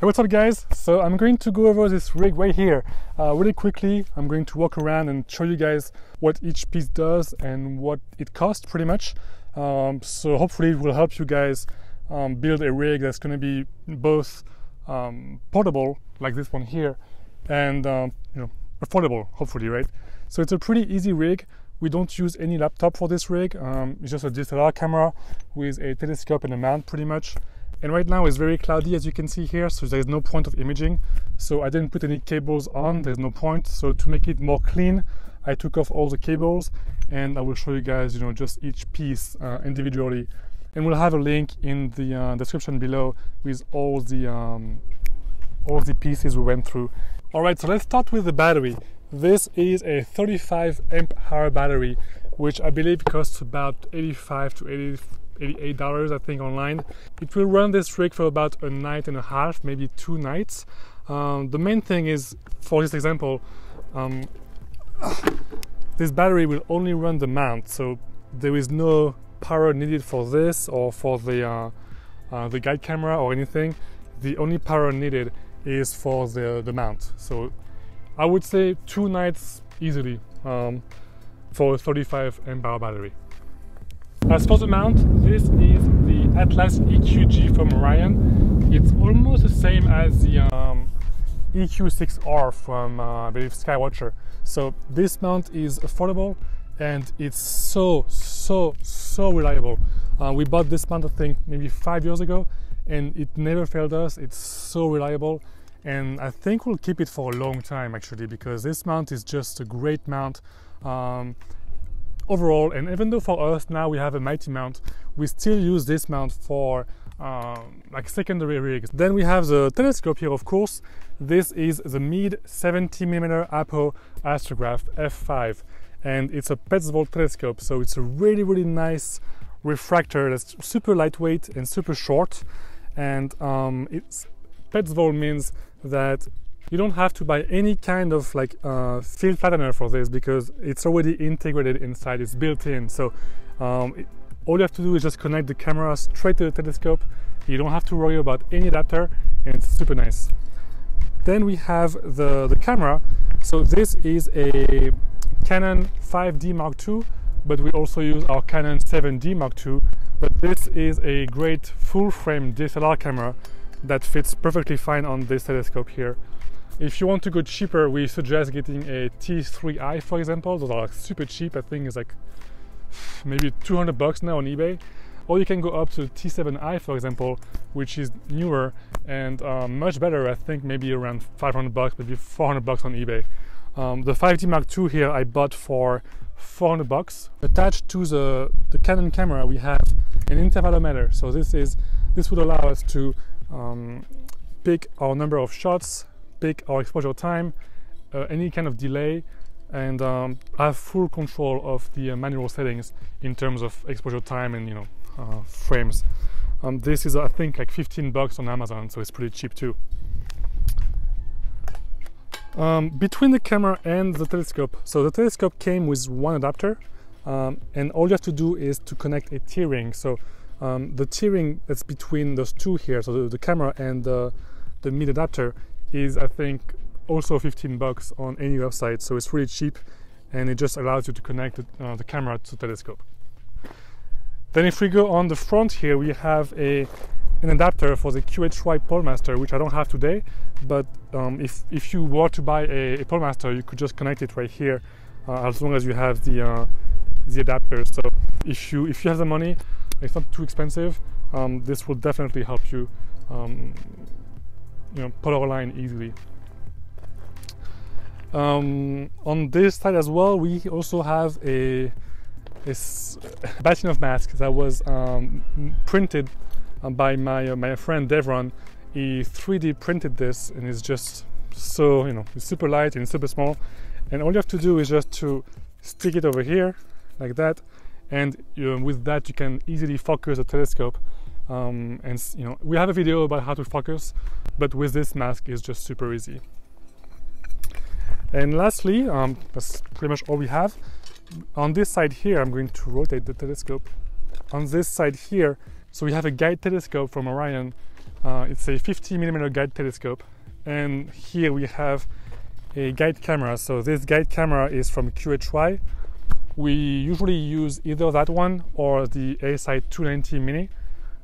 Hey, what's up guys? So I'm going to go over this rig right here uh, really quickly. I'm going to walk around and show you guys what each piece does and what it costs pretty much. Um, so hopefully it will help you guys um, build a rig that's going to be both um, portable like this one here and um, you know affordable hopefully right so it's a pretty easy rig we don't use any laptop for this rig um, it's just a DSLR camera with a telescope and a mount pretty much and right now it's very cloudy as you can see here, so there's no point of imaging. So I didn't put any cables on, there's no point. So to make it more clean, I took off all the cables and I will show you guys, you know, just each piece uh, individually. And we'll have a link in the uh, description below with all the um, all the pieces we went through. All right, so let's start with the battery. This is a 35 amp hour battery, which I believe costs about 85 to 80 $88 I think online. It will run this rig for about a night and a half, maybe two nights. Um, the main thing is, for this example, um, this battery will only run the mount, so there is no power needed for this or for the uh, uh, the guide camera or anything. The only power needed is for the, the mount. So I would say two nights easily um, for a 35 amp hour battery. As for the mount, this is the Atlas EQ-G from Orion. It's almost the same as the um, EQ6R from, uh, I believe, Skywatcher. So this mount is affordable and it's so, so, so reliable. Uh, we bought this mount, I think, maybe five years ago and it never failed us. It's so reliable and I think we'll keep it for a long time actually because this mount is just a great mount. Um, overall and even though for us now we have a mighty mount we still use this mount for um, like secondary rigs. Then we have the telescope here of course. This is the Meade 70mm apo astrograph f5 and it's a Petzval telescope so it's a really really nice refractor that's super lightweight and super short. And um, it's Petzval means that you don't have to buy any kind of like uh, field flattener for this because it's already integrated inside it's built in. So um, it, all you have to do is just connect the camera straight to the telescope. You don't have to worry about any adapter and it's super nice. Then we have the, the camera. So this is a Canon 5D Mark II but we also use our Canon 7D Mark II but this is a great full frame DSLR camera that fits perfectly fine on this telescope here if you want to go cheaper, we suggest getting a T3i, for example. Those are like super cheap. I think it's like maybe 200 bucks now on eBay. Or you can go up to T7i, for example, which is newer and um, much better. I think maybe around 500 bucks, maybe 400 bucks on eBay. Um, the 5D Mark II here I bought for 400 bucks. Attached to the, the Canon camera, we have an intervalometer. So this is this would allow us to um, pick our number of shots pick our exposure time, uh, any kind of delay, and um, have full control of the uh, manual settings in terms of exposure time and you know uh, frames. Um, this is I think like 15 bucks on Amazon, so it's pretty cheap too. Um, between the camera and the telescope, so the telescope came with one adapter, um, and all you have to do is to connect a T-ring. So um, the T-ring that's between those two here, so the, the camera and the, the Meade adapter, is I think also 15 bucks on any website so it's really cheap and it just allows you to connect uh, the camera to the telescope. Then if we go on the front here we have a an adapter for the QHY Polemaster which I don't have today but um, if, if you were to buy a, a Polemaster you could just connect it right here uh, as long as you have the uh, the adapter. So if you if you have the money it's not too expensive um, this will definitely help you um, you know polar align easily. Um, on this side as well, we also have a, a Bahtinov masks that was um, printed uh, by my uh, my friend Devron. He 3D printed this, and it's just so you know it's super light and super small. And all you have to do is just to stick it over here like that, and you know, with that you can easily focus the telescope um, and you know we have a video about how to focus but with this mask is just super easy. And lastly um, that's pretty much all we have. On this side here I'm going to rotate the telescope. On this side here so we have a guide telescope from Orion. Uh, it's a 50 millimeter guide telescope, and here we have a guide camera. So this guide camera is from QHY. We usually use either that one or the ASI 290 Mini,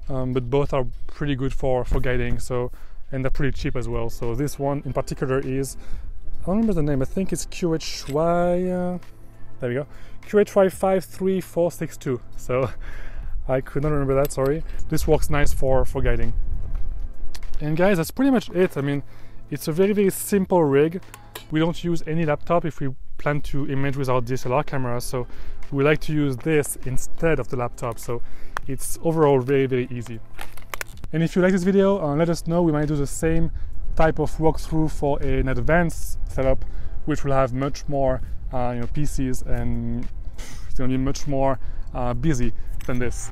um, but both are pretty good for for guiding. So and they're pretty cheap as well. So this one in particular is I don't remember the name. I think it's QHY. Uh, there we go. QHY 53462. So I could not remember that. Sorry. This works nice for for guiding. And guys, that's pretty much it. I mean, it's a very very simple rig. We don't use any laptop if we plan to image with our DSLR camera. So we like to use this instead of the laptop. So it's overall very very easy. And if you like this video, uh, let us know. We might do the same type of walkthrough for an advanced setup, which will have much more uh, you know, PCs and it's going to be much more uh, busy than this.